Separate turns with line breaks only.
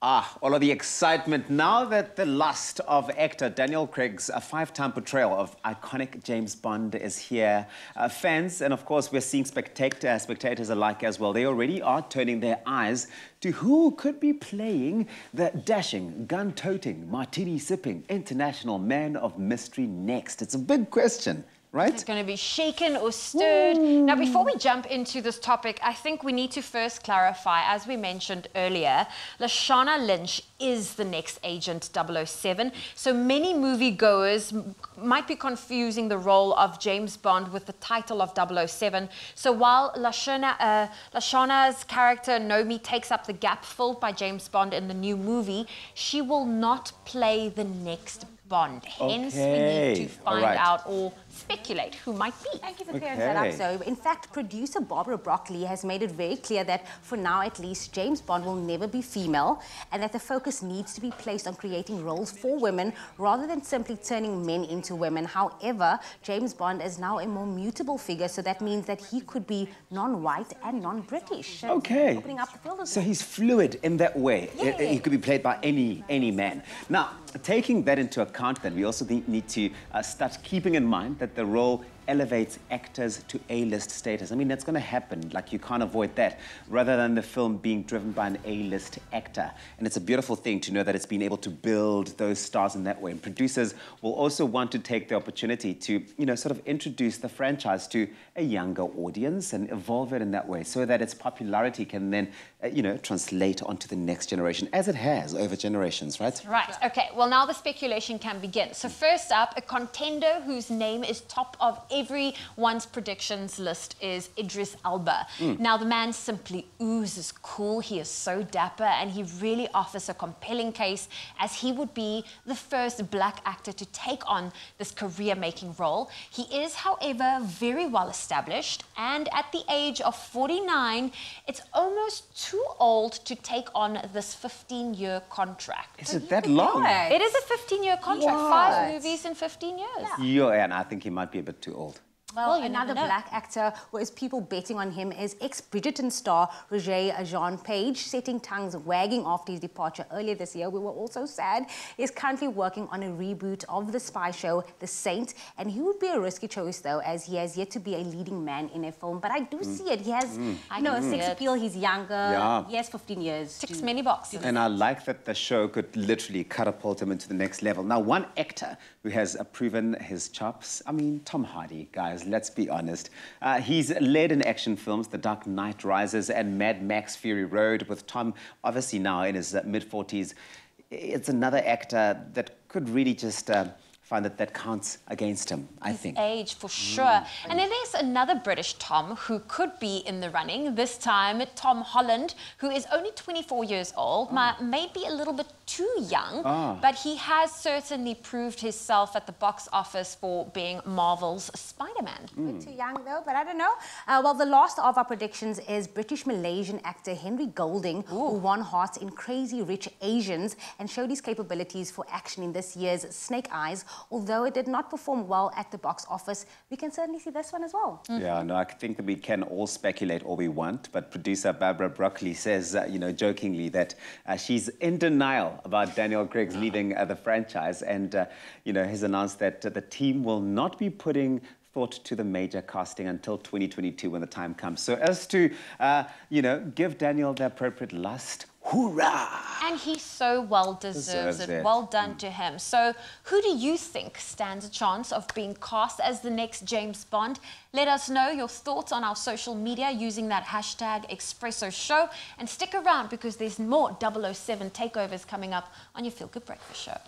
Ah, all of the excitement now that the lust of actor Daniel Craig's five-time portrayal of iconic James Bond is here. Uh, fans, and of course we're seeing spectator, spectators alike as well, they already are turning their eyes to who could be playing the dashing, gun-toting, martini-sipping international man of mystery next. It's a big question right?
It's going to be shaken or stirred. Now, before we jump into this topic, I think we need to first clarify, as we mentioned earlier, Lashana Lynch is the next Agent 007. So many moviegoers might be confusing the role of James Bond with the title of 007. So while Lashana, uh, Lashana's character, Nomi, takes up the gap filled by James Bond in the new movie, she will not play the next Bond. Hence, we need to find right. out or speculate who might be.
Thank you for clearing okay. that up. So, in fact, producer Barbara Broccoli has made it very clear that, for now at least, James Bond will never be female, and that the focus needs to be placed on creating roles for women rather than simply turning men into women. However, James Bond is now a more mutable figure, so that means that he could be non-white and non-British.
Okay. Opening up the field so he's fluid in that way. Yeah. He could be played by any any man. Now, taking that into account, then we also need to uh, start keeping in mind that the role elevates actors to A-list status. I mean, that's going to happen. Like, you can't avoid that, rather than the film being driven by an A-list actor. And it's a beautiful thing to know that it's been able to build those stars in that way. And producers will also want to take the opportunity to, you know, sort of introduce the franchise to a younger audience and evolve it in that way so that its popularity can then, uh, you know, translate onto the next generation, as it has over generations, right?
Right. Okay. Well, now the speculation can begin. So first up, a contender whose name is top of everyone's predictions list is Idris Elba. Mm. Now, the man simply oozes cool. He is so dapper, and he really offers a compelling case as he would be the first black actor to take on this career-making role. He is, however, very well established, and at the age of 49, it's almost too old to take on this 15-year contract.
Is it that long?
It is a 15-year contract. What? Five movies in 15 years.
Yeah. yeah, and I think he might be a bit too old.
Well, well another black actor who has people betting on him is ex-Bridgerton star Roger Jean Page, setting tongues wagging after his departure earlier this year. We were also sad. He's currently working on a reboot of the spy show, The Saint, and he would be a risky choice, though, as he has yet to be a leading man in a film. But I do mm. see it. He has, mm. you know, a sex it. appeal. He's younger. Yeah. He has 15 years.
Ticks many boxes.
And I like that the show could literally catapult him into the next level. Now, one actor who has proven his chops, I mean, Tom Hardy, guys let's be honest. Uh, he's led in action films The Dark Knight Rises and Mad Max Fury Road, with Tom obviously now in his uh, mid-40s. It's another actor that could really just... Uh, find that that counts against him, I
His
think.
age, for sure. Mm. And then there's another British Tom who could be in the running, this time Tom Holland, who is only 24 years old, oh. maybe a little bit too young, oh. but he has certainly proved himself at the box office for being Marvel's Spider-Man.
Mm. Too young though, but I don't know. Uh, well, the last of our predictions is British-Malaysian actor Henry Golding, Ooh. who won hearts in Crazy Rich Asians and showed his capabilities for action in this year's Snake Eyes, although it did not perform well at the box office, we can certainly see this one as well.
Mm. Yeah, no, I think that we can all speculate all we want, but producer Barbara Broccoli says, uh, you know, jokingly that uh, she's in denial about Daniel Craig's leaving uh, the franchise, and, uh, you know, has announced that the team will not be putting to the major casting until 2022 when the time comes. So as to, uh, you know, give Daniel the appropriate lust, Hoorah!
And he so well deserves, deserves it. it. Well done mm. to him. So, who do you think stands a chance of being cast as the next James Bond? Let us know your thoughts on our social media using that hashtag Expresso Show. And stick around because there's more 007 takeovers coming up on your Feel Good Breakfast Show.